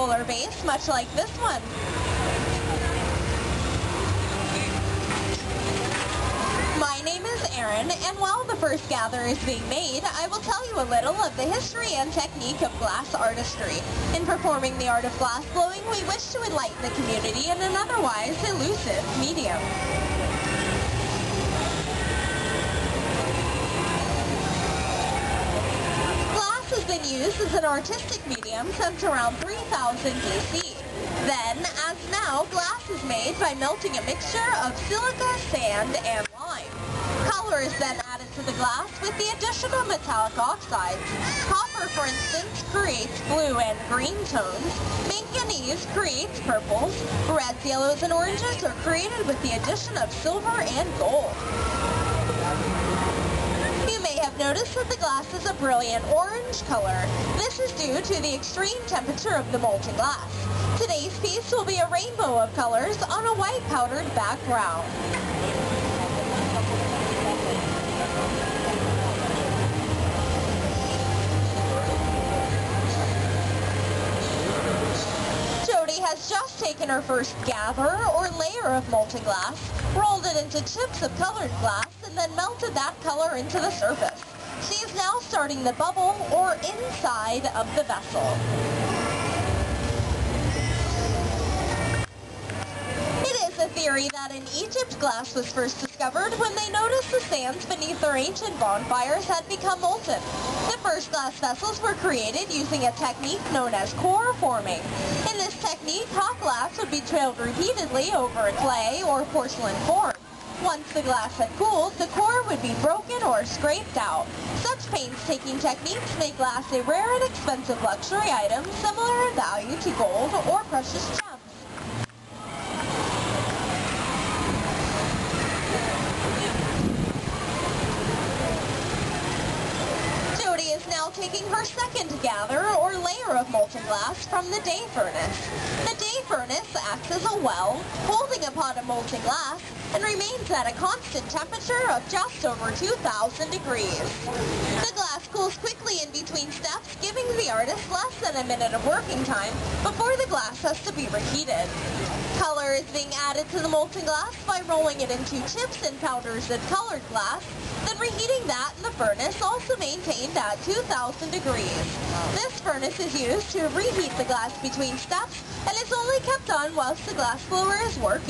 solar base much like this one. My name is Erin, and while the first gather is being made, I will tell you a little of the history and technique of glass artistry. In performing the art of glass blowing, we wish to enlighten the community in an otherwise elusive medium. Been used as an artistic medium since around 3000 BC. Then, as now, glass is made by melting a mixture of silica, sand, and lime. Color is then added to the glass with the addition of metallic oxides. Copper, for instance, creates blue and green tones. Manganese creates purples. Reds, yellows, and oranges are created with the addition of silver and gold. Noticed that the glass is a brilliant orange color. This is due to the extreme temperature of the molten glass. Today's piece will be a rainbow of colors on a white powdered background. Jodi has just taken her first gather or layer of molten glass, rolled it into chips of colored glass, and then melted that color into the surface. She is now starting the bubble or inside of the vessel. It is a theory that in Egypt glass was first discovered when they noticed the sands beneath their ancient bonfires had become molten. The first glass vessels were created using a technique known as core forming. In this technique, hot glass would be trailed repeatedly over a clay or porcelain form. Once the glass had cooled, the core would be broken or scraped out. Such painstaking techniques make glass a rare and expensive luxury item similar in value to gold or precious gems. Jodi is now taking her second gather or layer of molten glass from the day furnace. The day furnace acts as a well, holding a pot of molten glass and remains at a constant temperature of just over 2,000 degrees. The glass cools quickly in between steps, giving the artist less than a minute of working time before the glass has to be reheated. Color is being added to the molten glass by rolling it into chips and powders of colored glass, then reheating that in the furnace, also maintained at 2,000 degrees. This furnace is used to reheat the glass between steps and is only kept on whilst the glass blower is working.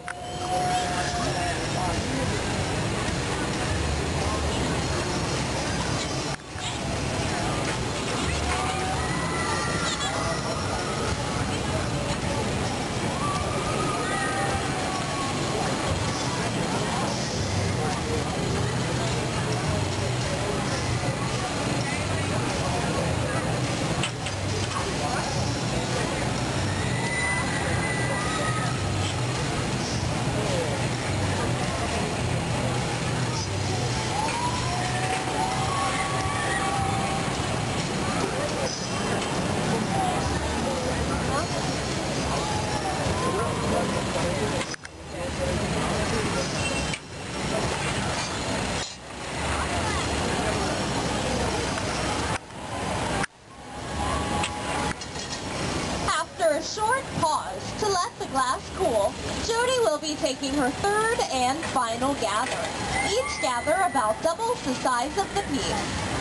After mm-hmm a short pause to let the glass cool, Jodi will be taking her third and final gather. Each gather about doubles the size of the piece.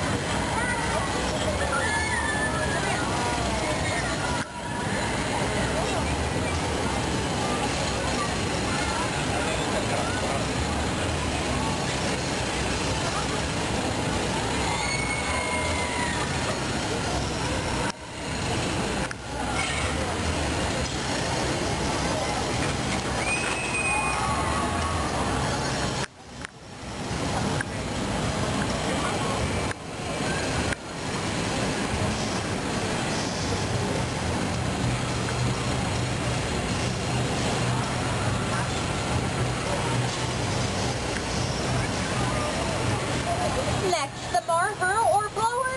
Next, the marver or blower's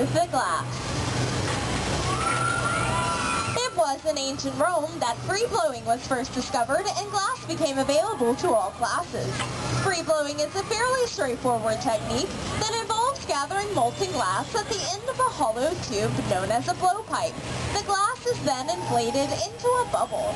bench is used to shape and smooth the glass. in ancient Rome that free blowing was first discovered and glass became available to all classes. Free blowing is a fairly straightforward technique that involves gathering molten glass at the end of a hollow tube known as a blowpipe. The glass is then inflated into a bubble.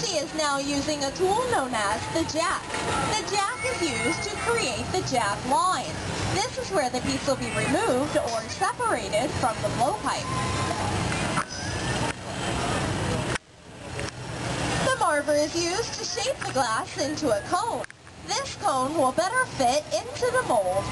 She is now using a tool known as the jack. The jack is used to create the jack line. This is where the piece will be removed or separated from the blowpipe. The marver is used to shape the glass into a cone. This cone will better fit into the mold.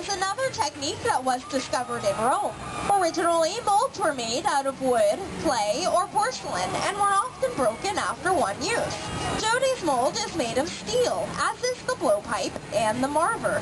Is another technique that was discovered in Rome. Originally, molds were made out of wood, clay, or porcelain and were often broken after one use. Jodi's mold is made of steel, as is the blowpipe and the marver.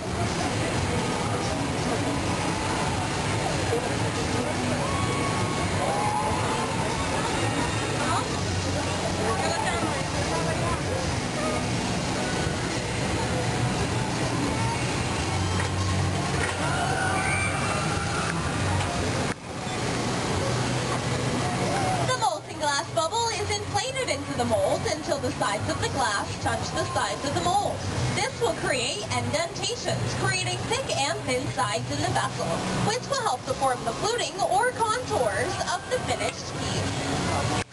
The mold until the sides of the glass touch the sides of the mold. This will create indentations, creating thick and thin sides in the vessel, which will help to form the fluting or contours of the finished piece.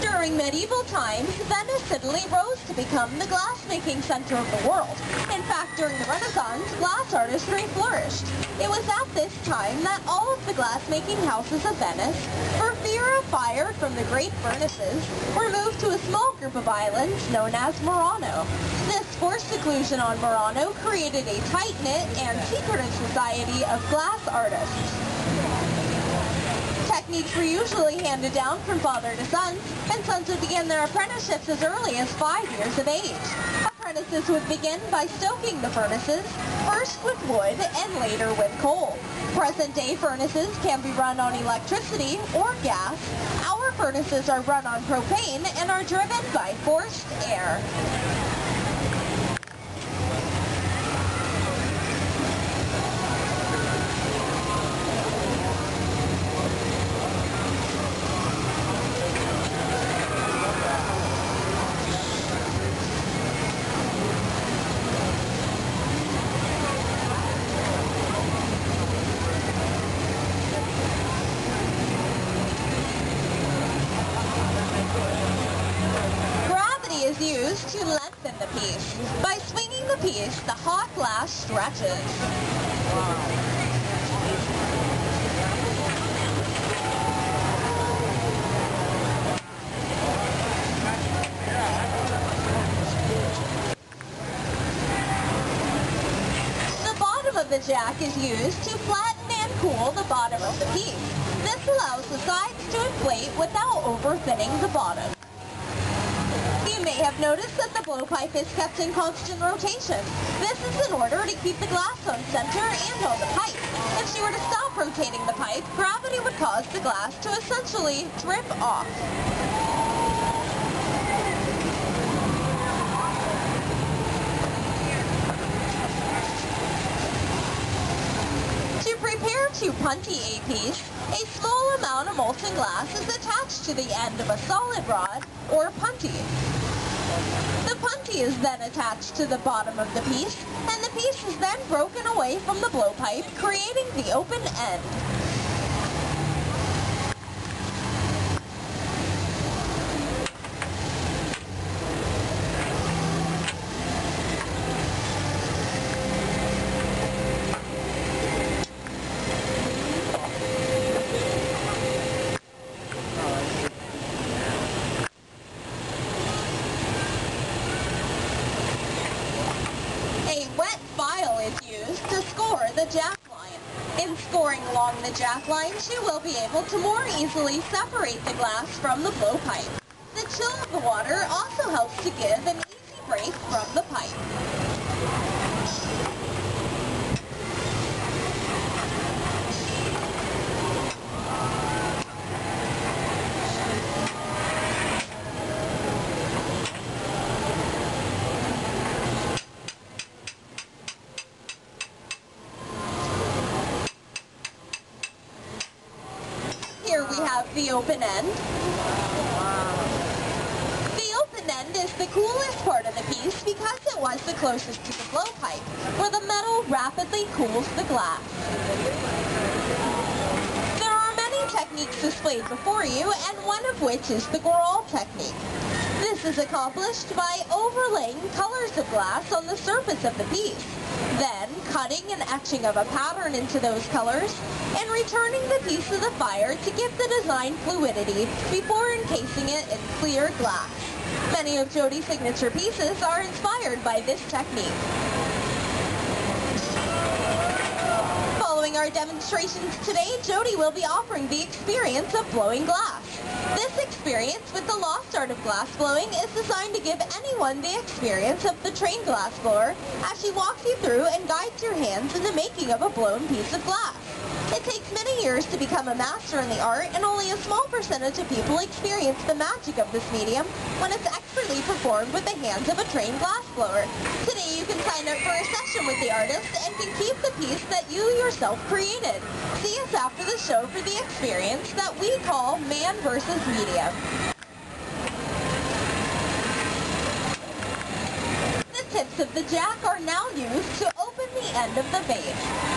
During medieval times, Venice, Italy rose to become the glass-making center of the world. In fact, during the Renaissance, glass artistry flourished. It was at this time that all of the glass-making houses of Venice, for fear of fire from the great furnaces, were moved to a small group of islands known as Murano. This forced seclusion on Murano created a tight-knit and secretive society of glass artists. Techniques were usually handed down from father to son, and sons would begin their apprenticeships as early as five years of age. Apprentices would begin by stoking the furnaces, first with wood and later with coal. Present-day furnaces can be run on electricity or gas. Our furnaces are run on propane and are driven by forced air. Piece. By swinging the piece, the hot glass stretches. The bottom of the jack is used to flatten and cool the bottom of the piece. This allows the sides to inflate without over-thinning the bottom. Have noticed that the blowpipe is kept in constant rotation. This is in order to keep the glass on center and on the pipe. If she were to stop rotating the pipe, gravity would cause the glass to essentially drip off. To prepare to punty a piece, a small amount of molten glass is attached to the end of a solid rod, or punty. The punty is then attached to the bottom of the piece, and the piece is then broken away from the blowpipe, creating the open end. Line, she will be able to more easily separate the glass from the blowpipe. The chill of the water also helps to give an easy break from the pipe. Here we have the open end. The open end is the coolest part of the piece because it was the closest to the blowpipe, where the metal rapidly cools the glass. There are many techniques displayed before you, and one of which is the Graal technique. This is accomplished by overlaying colors of glass on the surface of the piece, then cutting and etching of a pattern into those colors, and returning the piece to the fire to give the design fluidity before encasing it in clear glass. Many of Jodi's signature pieces are inspired by this technique. Our demonstrations today, Jodi will be offering the experience of blowing glass. This experience with the lost art of glass blowing is designed to give anyone the experience of the trained glass blower as she walks you through and guides your hands in the making of a blown piece of glass. It takes many years to become a master in the art and only a small percentage of people experience the magic of this medium when it's expertly performed with the hands of a trained glass blower. Today you can sign up for a session with the artist and can keep the piece that you yourself created. See us after the show for the experience that we call man versus medium. The tips of the jack are now used to open the end of the base.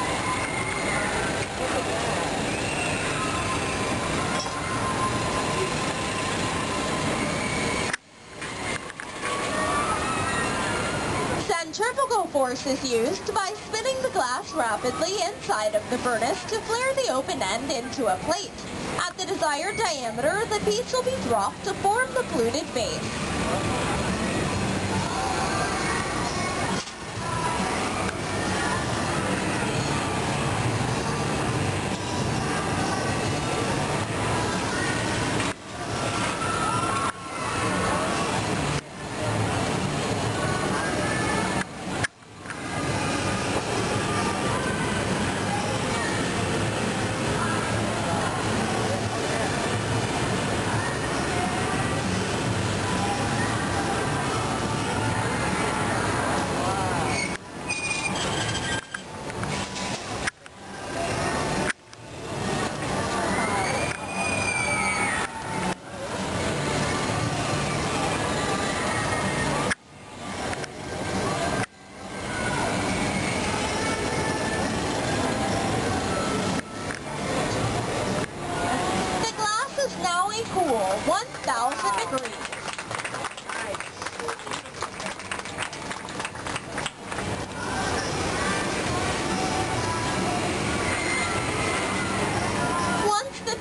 Is used by spinning the glass rapidly inside of the furnace to flare the open end into a plate. At the desired diameter, the piece will be dropped to form the fluted base.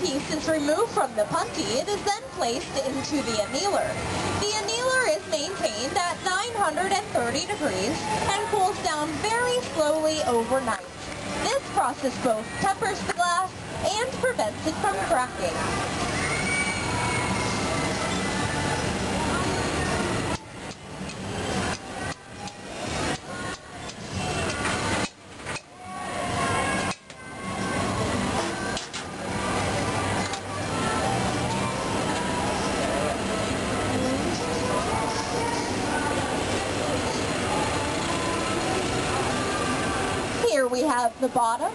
Piece is removed from the punty, it is then placed into the annealer. The annealer is maintained at 930 degrees and cools down very slowly overnight. This process both tempers the glass and prevents it from cracking. The bottom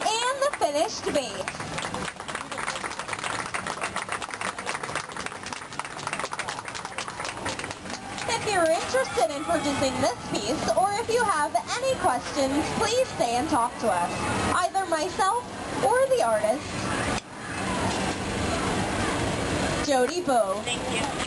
and the finished base. If you're interested in purchasing this piece, or if you have any questions, please stay and talk to us. Either myself or the artist. Jodi Bove. Thank you.